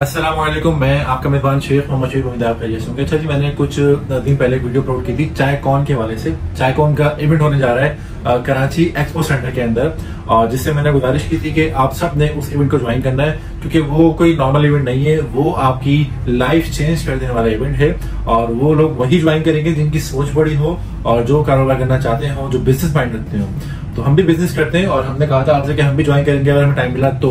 असलम मैं आपका मेहमान शेख मोहम्मद शेख उम्मीद आप खैरियत होंगे। अच्छा जी, मैंने कुछ दिन पहले वीडियो अपलोड की थी चाय कॉन के हवाले से। चाय कॉन का इवेंट होने जा रहा है कराची एक्सपो सेंटर के अंदर और जिससे मैंने गुजारिश की थी कि आप सबने उस इवेंट को ज्वाइन करना है, क्योंकि वो कोई नॉर्मल इवेंट नहीं है, वो आपकी लाइफ चेंज कर देने वाला इवेंट है, और वो लोग वही ज्वाइन करेंगे जिनकी सोच बड़ी हो, और जो कारोबार करना चाहते हो, जो बिज़नेस माइंड रखते हो। तो हम भी बिज़नेस करते हैं और हमने कहा था आपसे कि हम भी ज्वाइन करेंगे अगर हमें टाइम मिला तो।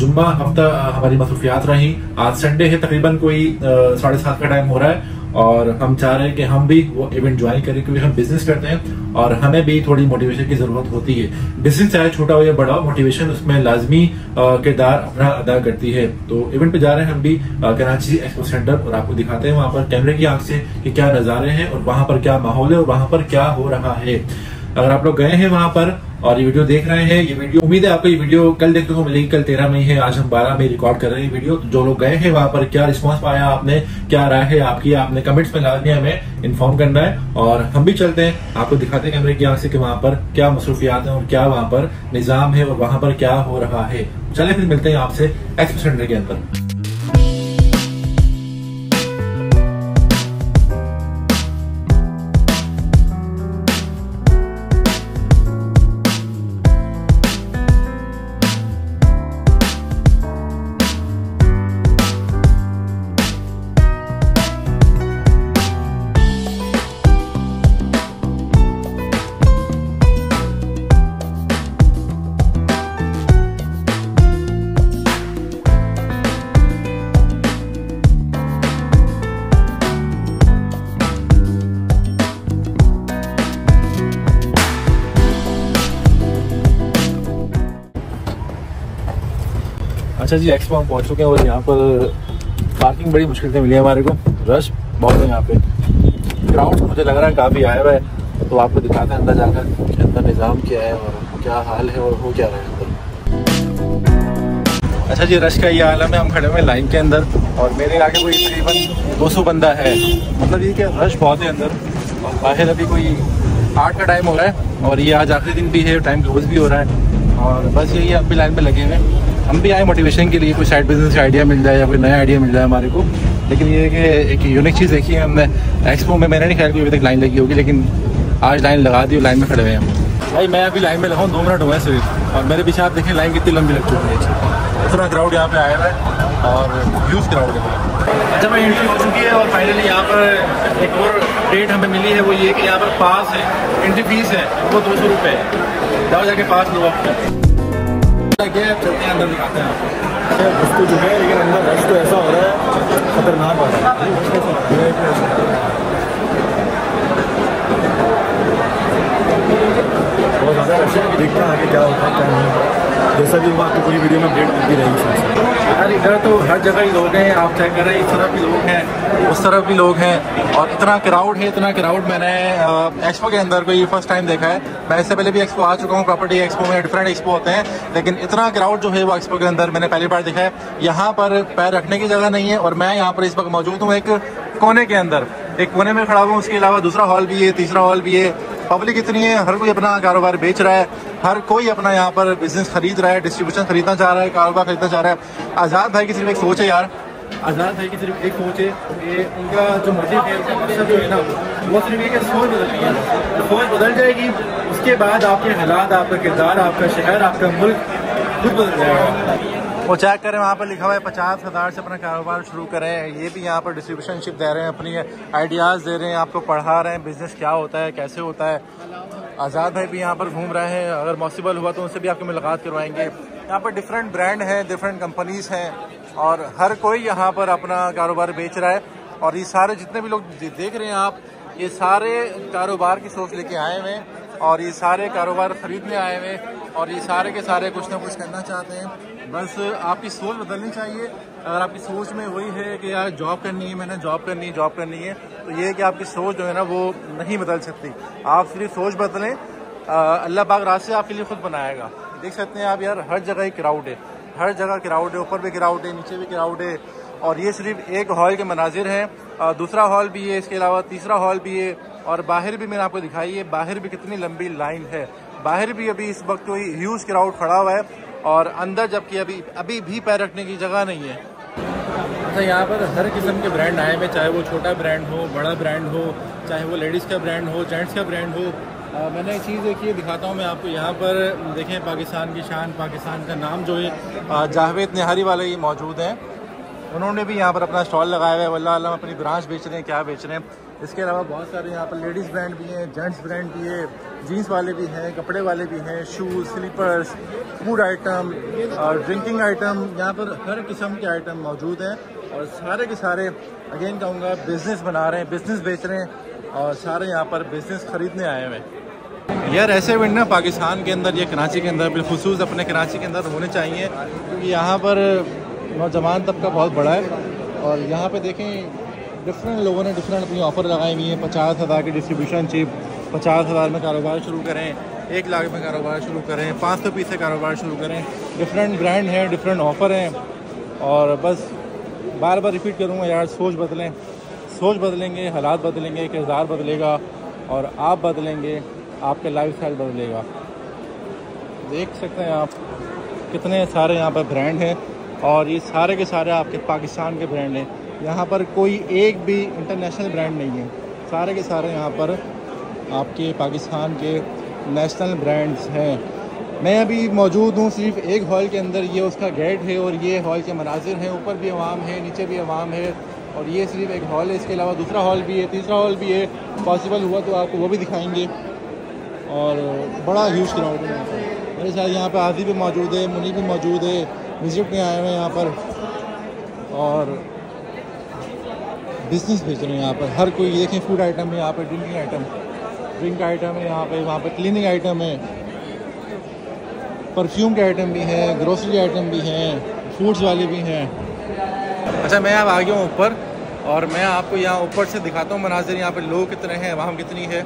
जुम्मा हफ़्ता हमारी मसरूफियात रही। आज संडे है, तकरीबन कोई साढ़े सात का टाइम हो रहा है और हम चाह रहे हैं कि हम भी वो इवेंट ज्वाइन करें क्योंकि हम बिज़नेस करते हैं और हमें भी थोड़ी मोटिवेशन की ज़रूरत होती है। बिज़नेस चाहे छोटा हो या बड़ा हो मोटिवेशन उसमें लाजमी किरदार अपना अदा करती है। तो इवेंट पे जा रहे हैं हम भी कराची एक्सपो सेंटर और आपको दिखाते हैं वहाँ पर कैमरे की आँख से कि क्या नजारे हैं और वहाँ पर क्या माहौल है और वहाँ पर क्या हो रहा है। अगर आप लोग गए हैं वहाँ पर और ये वीडियो देख रहे हैं, ये वीडियो उम्मीद है आपको ये वीडियो कल देखने को मिलेगी कल तेरह मई है, आज हम बारह मई रिकॉर्ड कर रहे हैं वीडियो। तो जो लोग गए हैं वहाँ पर, क्या रिस्पांस पाया आपने, क्या राय है आपकी, आपने कमेंट्स में लाजमी हमें इन्फॉर्म करना है। और हम भी चलते हैं। आपको दिखाते हैं कैमरे की से कि वहाँ पर क्या मसरूफियात है और क्या वहाँ पर निज़ाम है और वहाँ पर क्या हो रहा है। चले फिर मिलते हैं आपसे एक्सपो सेंटर के अंदर। अच्छा जी एक्सपो हम पहुँच चुके हैं और यहाँ पर पार्किंग बड़ी मुश्किल से मिली है हमारे को। रश बहुत है यहाँ पे। क्राउड मुझे लग रहा है काफ़ी आया हुआ है। तो आपको दिखाते हैं अंदर जाकर अंदर निज़ाम क्या है और क्या हाल है और हो क्या रहा है अंदर। अच्छा जी रश का ये आलम है, हम खड़े हुए लाइन के अंदर और मेरे आगे कोई तकरीबन 200 बंदा है। मतलब ये कि रश बहुत है अंदर। और बाहर अभी कोई आठ का टाइम हो रहा है और ये आज आखिरी दिन भी है टाइम क्लोज भी हो रहा है। और बस यही अब भी लाइन पे लगे हुए हैं। हम भी आए मोटिवेशन के लिए कोई साइड बिज़नेस का आइडिया मिल जाए या कोई नया आइडिया मिल जाए हमारे को। लेकिन ये कि एक यूनिक चीज़ देखी है हमने। एक्सपो में मैंने नहीं ख्याल कि अभी तक लाइन लगी होगी लेकिन आज लाइन लगा दी और लाइन में खड़े हुए हैं हम। भाई मैं अभी लाइन में लगाऊँ दो मिनट हुए हैं सिर्फ़। और मेरे पीछे आप देखें लाइन कितनी लंबी लग चुकी है। इतना क्राउड यहाँ पे आया है और ह्यूज क्राउड है। जब मैं एंट्री हो चुकी है और फाइनली यहाँ पर एक और डेट हमें मिली है वो ये कि यहाँ पर पास है एंट्री फ़ीस है वो दो सौ रुपये है। जाओ जाके पास लो आप चलते हैं अंदर दिखाते हैं वस्तु जो है लेकिन अंदर रश तो ऐसा हो रहा है खतरनाक हो रहा है बहुत ज़्यादा रश है। देखते हैं आगे क्या होता है क्या नहीं जैसा भी होगा आपको पूरी वीडियो में अपडेट मिलती रहेगी यार इधर तो हर जगह ही लोग हैं आप चेक कर रहे हैं इस तरफ़ भी लोग हैं। उस तरफ़ भी लोग हैं। और इतना क्राउड है इतना क्राउड मैंने एक्सपो के अंदर कोई फ़र्स्ट टाइम देखा है। मैं इससे पहले भी एक्सपो आ चुका हूँ प्रॉपर्टी एक्सपो में डिफरेंट एक्सपो होते हैं। लेकिन इतना क्राउड जो है वो एक्सपो के अंदर मैंने पहली बार देखा है। यहाँ पर पैर रखने की जगह नहीं है और मैं यहाँ पर इस वक्त मौजूद हूँ एक कोने के अंदर। एक कोने में खड़ा हुआ उसके अलावा दूसरा हॉल भी है तीसरा हॉल भी है। पब्लिक इतनी है, हर कोई अपना कारोबार बेच रहा है, हर कोई अपना यहाँ पर बिज़नेस खरीद रहा है डिस्ट्रीब्यूशन खरीदना चाह रहा है, कारोबार खरीदना चाह रहा है। आज़ाद भाई की सिर्फ़ एक सोच है यार। आज़ाद भाई की सिर्फ़ एक सोच है कि उनका जो मोटिव है जो है ना, वो सिर्फ़ एक सोच बदलनी है। सोच बदल जाएगी, उसके बाद आपके हालात, आपका किरदार, आपका शहर, आपका मुल्क खुद बदल जाएगा। वो चेक करें, वहाँ पर लिखा हुआ है पचास हज़ार से अपना कारोबार शुरू करें। ये भी यहाँ पर डिस्ट्रीब्यूशनशिप दे रहे हैं, अपनी आइडियाज़ दे रहे हैं, आपको पढ़ा रहे हैं बिज़नेस क्या होता है, कैसे होता है। आज़ाद भाई भी यहाँ पर घूम रहे हैं, अगर पॉसिबल हुआ तो उनसे भी आपको मुलाकात करवाएँगे। यहाँ पर डिफरेंट ब्रांड हैं डिफरेंट कंपनीज़ हैं, और हर कोई यहाँ पर अपना कारोबार बेच रहा है। और ये सारे जितने भी लोग देख रहे हैं आप, ये सारे कारोबार की सोच लेके आए हुए हैं, और ये सारे कारोबार खरीदने आए हुए हैं, और ये सारे के सारे कुछ ना कुछ करना चाहते हैं। बस आपकी सोच बदलनी चाहिए। अगर आपकी सोच में वही है कि यार जॉब करनी है, मैंने जॉब करनी है जॉब करनी है तो ये है कि आपकी सोच जो है ना वो नहीं बदल सकती। आप सिर्फ़ सोच बदलें अल्लाह पाक रास्ते आपके लिए खुद बनाएगा। देख सकते हैं आप यार, हर जगह ही क्राउड है। हर जगह क्राउड है, ऊपर भी क्राउड है, नीचे भी क्राउड है। और ये सिर्फ़ एक हॉल के मनाजिर हैं। दूसरा हॉल भी है, इसके अलावा तीसरा हॉल भी है। और बाहर भी मैंने आपको दिखाई है, बाहर भी कितनी लंबी लाइन है। बाहर भी अभी इस वक्त कोई ह्यूज क्राउड खड़ा हुआ है। और अंदर जबकि अभी अभी भी पैर रखने की जगह नहीं है। अच्छा यहाँ पर हर किस्म के ब्रांड आए हुए चाहे वो छोटा ब्रांड हो बड़ा ब्रांड हो चाहे वो लेडीज़ का ब्रांड हो जेंट्स का ब्रांड हो। आ, मैंने एक चीज़ देखी है दिखाता हूँ मैं आपको। यहाँ पर देखें पाकिस्तान की शान पाकिस्तान का नाम जो है जावेद निहारी वाले ही मौजूद हैं। उन्होंने भी यहाँ पर अपना स्टॉल लगाया हुआ है। वल्ला अपनी ब्रांच बेच रहे हैं क्या बेच रहे हैं। इसके अलावा बहुत सारे यहाँ पर लेडीज़ ब्रांड भी हैं, जेंट्स ब्रांड भी है जीन्स वाले भी हैं, कपड़े वाले भी हैं, शूज़ स्लीपर्स फ़ूड आइटम और ड्रिंकिंग आइटम यहाँ पर हर किस्म के आइटम मौजूद हैं और सारे के सारे अगेन कहूँगा बिज़नेस बना रहे हैं बिज़नेस बेच रहे हैं और सारे यहाँ पर बिज़नेस ख़रीदने आए हुए यार, ऐसे इवेंट ना, पाकिस्तान के अंदर, या कराची के अंदर, बिलखसूस अपने कराची के अंदर होने चाहिए, क्योंकि यहाँ पर नौजवान तबका बहुत बड़ा है और यहाँ पे देखें डिफरेंट लोगों ने डिफरेंट अपनी ऑफ़र लगाई हुई हैं। पचास हज़ार की डिस्ट्रीब्यूशन चिप पचास हज़ार में कारोबार शुरू करें, एक लाख में कारोबार शुरू करें, पाँच सौ पीस से कारोबार शुरू करें। डिफरेंट ब्रांड हैं डिफरेंट ऑफ़र हैं। और बस बार बार रिपीट करूँगा, यार, सोच बदलें। सोच बदलेंगे, हालात बदलेंगे, किरदार बदलेगा, और आप बदलेंगे, आपके लाइफ स्टाइल बदलेगा। देख सकते हैं आप कितने सारे यहाँ पर ब्रांड हैं, और ये सारे के सारे आपके पाकिस्तान के ब्रांड हैं। यहाँ पर कोई एक भी इंटरनेशनल ब्रांड नहीं है। सारे के सारे यहाँ पर आपके पाकिस्तान के नेशनल ब्रांड्स हैं। मैं अभी मौजूद हूँ सिर्फ़ एक हॉल के अंदर। ये उसका गेट है और ये हॉल के मनाजिर हैं। ऊपर भी आवाम है, नीचे भी आवाम है और ये सिर्फ़ एक हॉल है। इसके अलावा दूसरा हॉल भी है, तीसरा हॉल भी है। पॉसिबल हुआ तो आपको वो भी दिखाएँगे। और बड़ा ह्यूज क्राउड है यहाँ पर। मेरे साथ यहाँ पर आदि भी मौजूद है मुनी भी मौजूद है। विज़िट में आए हुए हैं यहाँ पर। और बिज़नेस भेज रहे हैं यहाँ पर। हर कोई देखें फ़ूड आइटम है, यहाँ पर ड्रिंकिंग आइटम ड्रिंक आइटम है, यहाँ पे वहाँ पर क्लीनिंग आइटम है। परफ्यूम के आइटम भी हैं ग्रोसरी आइटम भी हैं फूड्स वाले भी हैं। अच्छा मैं अब आ गया हूँ ऊपर, और मैं आपको यहाँ ऊपर से दिखाता हूँ, मनाजिर, यहाँ पे लोग कितने हैं, वहाँ कितनी है।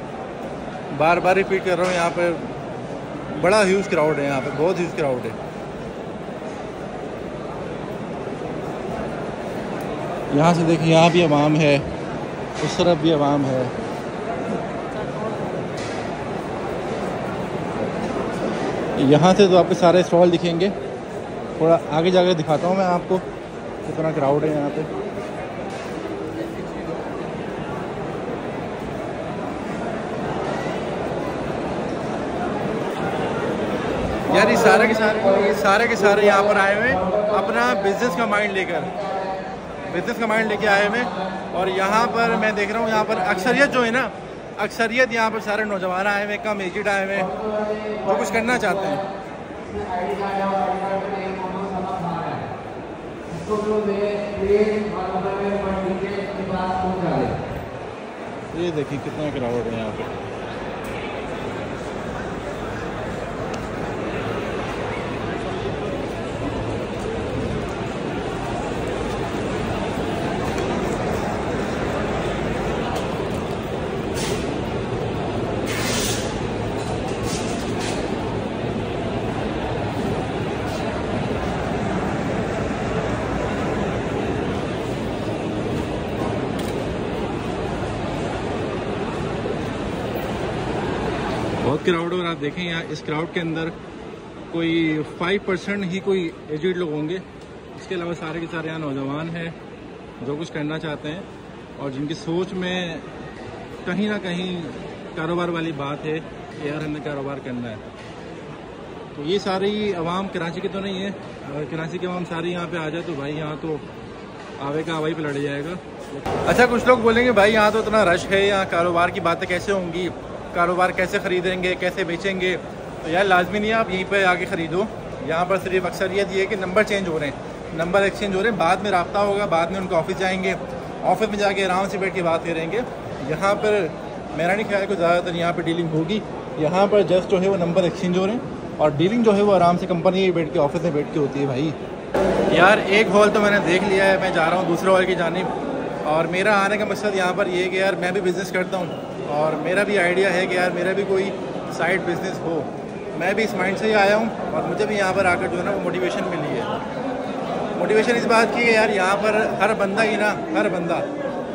बार बार रिपीट कर रहा हूँ, यहाँ पर बड़ा ह्यूज क्राउड है, यहाँ पर, बहुत ह्यूज क्राउड है। यहाँ से देखिए, यहाँ भी आवाम है, उस तरफ़ भी आवाम है। यहाँ से तो आपके सारे स्टॉल दिखेंगे। थोड़ा आगे जाकर दिखाता हूँ मैं आपको, कितना क्राउड है यहाँ पे। यार ये सारे के सारे सारे के सारे यहाँ पर आए हुए अपना बिज़नेस का माइंड लेकर। बिज़नेस का माइंड लेके आए हुए। और यहाँ पर मैं देख रहा हूँ, यहाँ पर अक्सरियत जो है ना, अक्सरियत यहाँ पर सारे नौजवान आए हुए, कम एजिड आए हुए वो कुछ करना चाहते हैं। ये देखिए कितना क्राउड है यहाँ पे। बहुत क्राउड और आप देखें यहाँ, इस क्राउड के अंदर कोई फाइव परसेंट ही कोई एजिड लोग होंगे। इसके अलावा सारे के सारे यहाँ नौजवान हैं जो कुछ करना चाहते हैं और जिनकी सोच में कहीं ना कहीं कारोबार वाली बात है कि यार हमें कारोबार करना है। तो ये सारी आवाम कराची की तो नहीं है अगर कराची की आवाम सारी यहाँ पे आ जाए तो भाई यहाँ तो आवे का आवाई पे लड़ जाएगा। अच्छा कुछ लोग बोलेंगे, भाई, यहाँ तो इतना रश है, यहाँ कारोबार की बातें कैसे होंगी? कारोबार कैसे ख़रीदेंगे, कैसे बेचेंगे? तो यार, लाजमी नहीं है आप यहीं पर आके ख़रीदो। यहाँ पर सिर्फ़ अक्सरियत ये है कि नंबर चेंज हो रहे हैं। नंबर एक्सचेंज हो रहे हैं, बाद में रबता होगा, बाद में उनके ऑफ़िस जाएँगे। ऑफ़िस में जाके आराम से बैठ के बात करेंगे। यहाँ पर मेरा नहीं ख्याल को ज़्यादातर यहाँ पर डीलिंग होगी। यहाँ पर जस्ट जो है वो नंबर एक्सचेंज हो रहे हैं और डीलिंग जो है वो आराम से कंपनी में बैठ के, ऑफ़िस में बैठ के होती है भाई। यार, एक हॉल तो मैंने देख लिया है, मैं जा रहा हूँ दूसरे हॉल की जानब और मेरा आने का मकसद यहाँ पर ये है कि यार, मैं भी बिज़नेस करता हूँ। और मेरा भी आइडिया है कि यार मेरा भी कोई साइड बिज़नेस हो। मैं भी इस माइंड से ही आया हूँ और मुझे भी यहाँ पर आकर जो है ना वो मोटिवेशन मिली है। मोटिवेशन इस बात की है यार यहाँ पर हर बंदा ही ना, हर बंदा,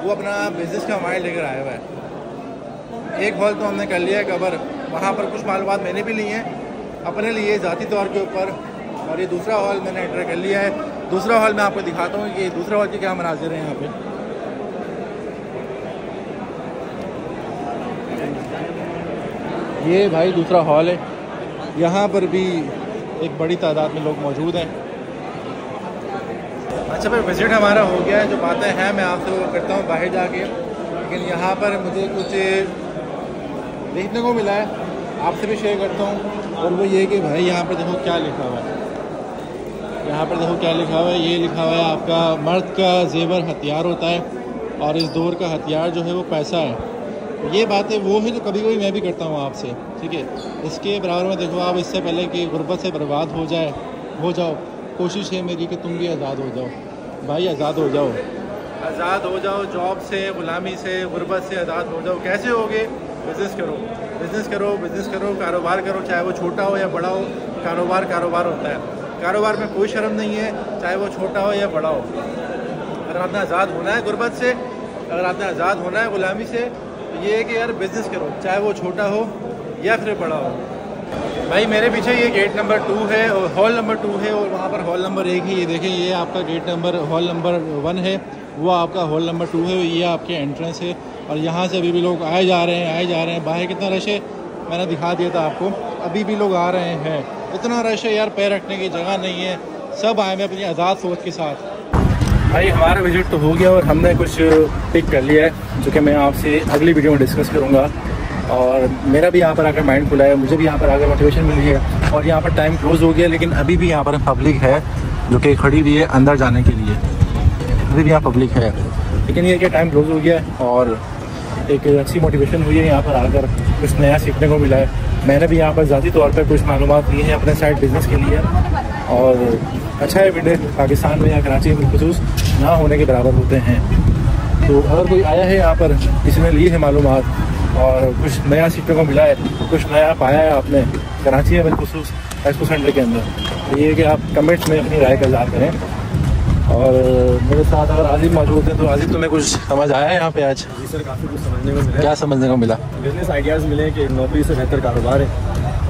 वो अपना बिज़नेस का माइंड लेकर आया हुआ है। एक हॉल तो हमने कर लिया है कवर। वहाँ पर कुछ मालूम मैंने भी ली हैं, अपने लिए, ज़ाती तौर के ऊपर। और ये दूसरा हॉल मैंने एंटर कर लिया है। दूसरा हॉल मैं आपको दिखाता हूँ कि दूसरा हॉल के क्या मनाजिर हैं यहाँ पे। ये भाई दूसरा हॉल है। यहाँ पर भी एक बड़ी तादाद में लोग मौजूद हैं। अच्छा भाई विज़िट हमारा हो गया है, जो बातें हैं, मैं आपसे वो करता हूँ बाहर जाके। लेकिन यहाँ पर मुझे कुछ देखने को मिला है, आपसे भी शेयर करता हूँ। और वो ये कि भाई, यहाँ पर देखो क्या लिखा हुआ है। यहाँ पर देखो क्या लिखा हुआ है। ये लिखा हुआ है, आपका मर्द का जेवर हथियार होता है और इस दौर का हथियार जो है वो पैसा है। ये बातें वो है जो कभी कभी मैं भी करता हूँ आपसे, ठीक है? इसके बराबर में देखो, आप इससे पहले कि गुर्बत से बर्बाद हो जाए, हो जाओ। कोशिश है मेरी कि तुम भी आज़ाद हो जाओ। भाई, आज़ाद हो जाओ। आज़ाद हो जाओ, जॉब से, ग़ुलामी से, गुर्बत से आज़ाद हो जाओ। कैसे होगे? बिज़नेस करो। बिज़नेस करो बिज़नेस करो, कारोबार करो, चाहे वो छोटा हो या बड़ा हो। कारोबार कारोबार होता है। कारोबार में कोई शर्म नहीं है, चाहे वो छोटा हो या बड़ा हो। अगर आपने आज़ाद होना है गुर्बत से, अगर आपने आज़ाद होना है ग़ुलामी से ये है कि यार बिज़नेस करो, चाहे वो छोटा हो या फिर बड़ा हो। भाई, मेरे पीछे ये गेट नंबर टू है और हॉल नंबर टू है और वहाँ पर हॉल नंबर एक है ये देखें, ये आपका gate number hall number one है, वो आपका हॉल नंबर टू है, ये आपके एंट्रेंस है और यहाँ से अभी भी लोग आए जा रहे हैं, आए जा रहे हैं। बाहर कितना रश है? मैंने दिखा दिया था आपको। अभी भी लोग आ रहे हैं। इतना रश है यार, पैर रखने की जगह नहीं है। सब आए हैं अपनी आज़ाद सोच के साथ। भाई, हमारा विज़िट तो हो गया और हमने कुछ पिक कर लिया है, जो कि मैं आपसे अगली वीडियो में डिस्कस करूँगा। और मेरा भी यहाँ पर आकर माइंड खुला है, मुझे भी यहाँ पर आकर मोटिवेशन मिली है। और यहाँ पर टाइम क्लोज हो गया, लेकिन अभी भी यहाँ पर पब्लिक है, जो कि खड़ी हुई है अंदर जाने के लिए। अभी भी यहाँ पब्लिक है। लेकिन ये क्या टाइम क्लोज हो गया है और एक अच्छी मोटिवेशन हुई है यहाँ पर आकर, कुछ नया सीखने को मिला है। मैंने भी यहाँ पर ज़ाती तौर पर कुछ मालूम ली हैं अपने साइड बिज़नेस के लिए। और अच्छा है विंडे पाकिस्तान में या कराची में खसूस ना होने के बराबर होते हैं। तो अगर कोई आया है यहाँ पर इसने ली है मालूम और कुछ नया सीखने को मिला है कुछ नया पाया है आपने कराची में बिलखसूस एक्सपो सेंटर के अंदर तो ये कि आप कमेंट्स में अपनी राय का इजहार करें। और मेरे साथ अगर आजिब मौजूद है तो आजिब तुम्हें कुछ समझ आया है यहाँ पे आज? जी सर काफ़ी कुछ समझने को मिला क्या समझने को मिला? बिज़नेस आइडियाज़ मिले कि नौकरी से बेहतर कारोबार है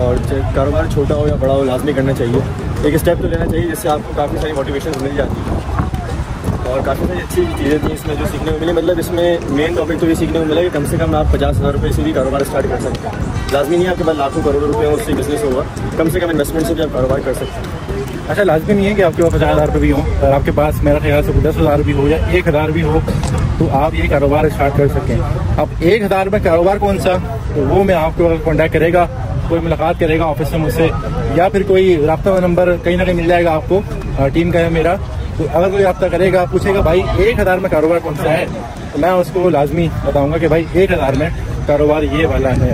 और कारोबार छोटा हो या बड़ा हो लाजमी करना चाहिए। एक स्टेप तो लेना चाहिए जिससे आपको काफ़ी सारी मोटिवेशन मिल जाती है। और काफ़ी सारी अच्छी चीज़ें थी इसमें जो सीखने को मिली। मतलब इसमें मेन टॉपिक तो ये सीखने को मिला कि कम से कम आप पचास हज़ार रुपये से भी कारोबार स्टार्ट कर सकते हैं। लाजमी नहीं आपके पास लाखों करोड़ों रुपये उससे बिज़नेस होगा। कम से कम इन्वेस्टमेंट से भी आप कारोबार कर सकते हैं। अच्छा लाजमी नहीं है कि आपके पास पचास हज़ार रुपये भी हो? और आपके पास, मेरा ख्याल से दस हज़ार भी हो या एक हज़ार भी हो तो आप ये कारोबार स्टार्ट कर सकें। अब एक हज़ार में कारोबार कौन सा? तो वो मैं आपको कॉन्टैक्ट करेगा, कोई मुलाकात करेगा ऑफ़िस में मुझसे, या फिर कोई रबता नंबर कहीं ना कहीं मिल जाएगा आपको टीम का है मेरा। तो अगर कोई रब्ता करेगा, पूछेगा, भाई, एक हज़ार में कारोबार कौन सा है? तो मैं उसको लाजमी बताऊँगा कि, भाई, एक हज़ार में कारोबार ये वाला है।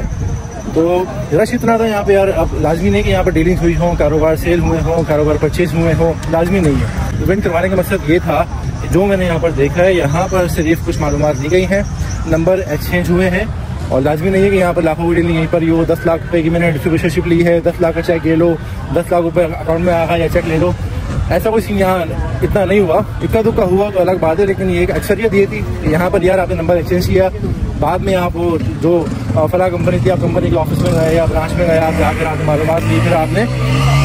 तो रश इतना था यहाँ पे यार, अब लाजमी नहीं कि यहाँ पर डीलिंग हुई हो, कारोबार सेल हुए हों, कारोबार परचेज हुए हों, लाजमी नहीं है। इवेंट करवाने का मकसद ये था जो मैंने यहाँ पर देखा है, यहाँ पर सिर्फ़ कुछ मालूम दी गई हैं, नंबर एक्सचेंज हुए हैं, और लाजमी नहीं है कि यहाँ पर लाखों की डीलिंग यहीं पर यो दस लाख रुपये की मैंने डिस्ट्रीब्यूशनशिप ली है, दस लाख का चेक ले लो, दस लाख रुपये अकाउंट में आ या चेक ले लो। ऐसा कुछ यहाँ इतना नहीं हुआ। इक्का दुक्का हुआ तो अलग बात है, लेकिन ये एक अक्सरियत ये थी कि यहाँ पर यार आपने नंबर एक्सचेंज किया, बाद में आप जो फला कंपनी थी, आप कंपनी के ऑफ़िस में गए या ब्रांच में गए, आप जाकर आपने मालूम ली फिर आपने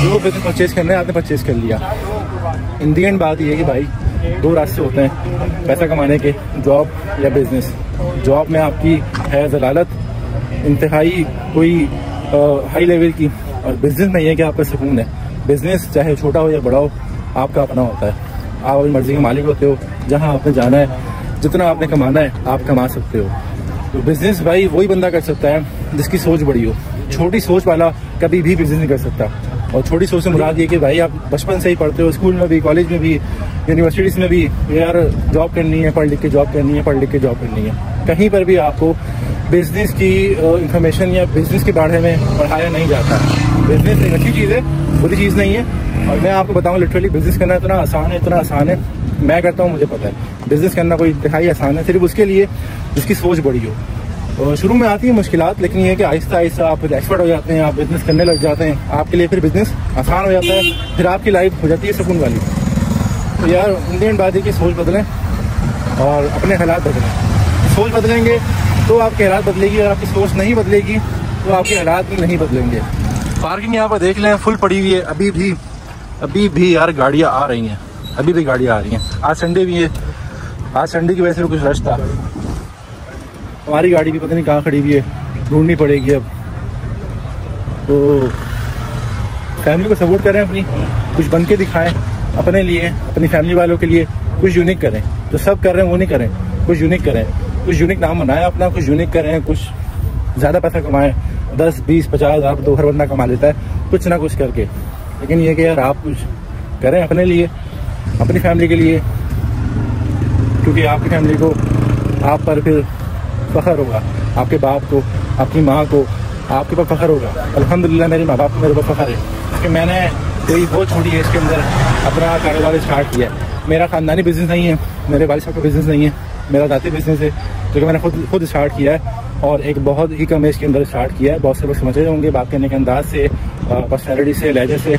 जो बिज़नेस परचेज करना है, आपने परचेज कर लिया। इन दी एंड बात ये कि भाई, दो रास्ते होते हैं, पैसा कमाने के जॉब या बिज़नेस जॉब में आपकी है जलालत, इंतहाई कोई हाई लेवल की, और बिज़नेस में ये कि आपका सुकून है। बिज़नेस चाहे छोटा हो या बड़ा हो आपका अपना होता है। आप अपनी मर्ज़ी के मालिक होते हो, जहाँ आपने जाना है, जितना आपने कमाना है, आप कमा सकते हो। तो बिज़नेस भाई वही बंदा कर सकता है, जिसकी सोच बड़ी हो। छोटी सोच वाला कभी भी बिज़नेस नहीं कर सकता। और छोटी सोच से मुराद ये कि भाई आप बचपन से ही पढ़ते हो स्कूल में भी कॉलेज में भी यूनिवर्सिटीज़ में भी, यार जॉब करनी है, पढ़ लिख के जॉब करनी है, पढ़ लिख के जॉब करनी है। कहीं पर भी आपको बिज़नेस की इंफॉर्मेशन या बिज़नेस के बारे में पढ़ाया नहीं जाता। बिज़नेस एक अच्छी चीज़ है, बुरी चीज़ नहीं है। और मैं आपको बताऊँ लिटरली बिज़नेस करना इतना आसान है, इतना आसान है। मैं करता हूँ, मुझे पता है। बिज़नेस करना कोई दिखाई आसान है, सिर्फ़ उसके लिए, जिसकी सोच बड़ी हो। शुरू में आती है मुश्किल लेकिन ये कि आहिस्ता आहिस्ता आप एक्सपर्ट हो जाते हैं, आप बिज़नेस करने लग जाते हैं। आपके लिए फिर बिज़नेस आसान हो जाता है, फिर आपकी लाइफ हो जाती है सुकून वाली। तो यार इंडियन बात है कि सोच बदलें और अपने हालात बदलें। सोच बदलेंगे तो आपके हालात बदलेगी, अगर आपकी सोच नहीं बदलेगी तो आपके हालात भी नहीं बदलेंगे। पार्किंग यहाँ पर देख लें, फुल पड़ी हुई है। अभी भी अभी भी यार गाड़ियाँ आ रही हैं। अभी भी गाड़ियाँ आ रही हैं। आज संडे भी है। आज संडे की वजह से कुछ रश था। हमारी गाड़ी भी पता नहीं कहाँ खड़ी हुई है। ढूंढनी पड़ेगी अब। तो फैमिली को सपोर्ट करें अपनी। कुछ बन के दिखाएँ अपने लिए, अपनी फैमिली वालों के लिए। कुछ यूनिक करें। जो सब कर रहे हैं, वो नहीं करें। कुछ यूनिक करें। कुछ यूनिक नाम बनाएँ, अपना कुछ यूनिक करें, कुछ ज़्यादा पैसा कमाएँ। दस, बीस, पचास हज़ार दो हर बंदा कमा लेता है, कुछ ना कुछ करके। लेकिन ये कि यार आप कुछ करें अपने लिए, अपनी फैमिली के लिए, क्योंकि आपकी फैमिली को आप पर फिर फ़ख्र होगा। आपके बाप को, आपकी माँ को, आपके ऊपर फ़ख्र होगा। अल्हम्दुलिल्लाह, मेरे माँ बाप को मेरे पर फ़ख्र है। कि मैंने कोई बहुत छोटी एज के अंदर अपना कारोबार स्टार्ट किया है। मेरा ख़ानदानी बिज़नेस नहीं है, मेरे वाले साहब का बिज़नेस नहीं है। मेरा दाती बिज़नेस है, जो कि मैंने खुद खुद स्टार्ट किया है और एक बहुत ही कम एज के अंदर स्टार्ट किया है। बहुत से लोग समझ रहे होंगे बात करने के अंदाज से पर्सनैलिटी से लहजे से,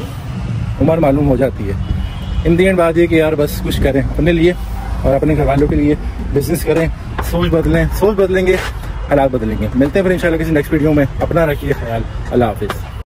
उम्र मालूम हो जाती है। इन दी एंड बात ये कि यार बस कुछ करें अपने लिए और अपने घर वालों के लिए बिज़नेस करें, सोच बदलें, सोच बदलेंगे, हालात बदलेंगे। मिलते हैं फिर इंशाल्लाह किसी नेक्स्ट वीडियो में। अपना रखिए ख्याल। अल्लाह हाफिज़।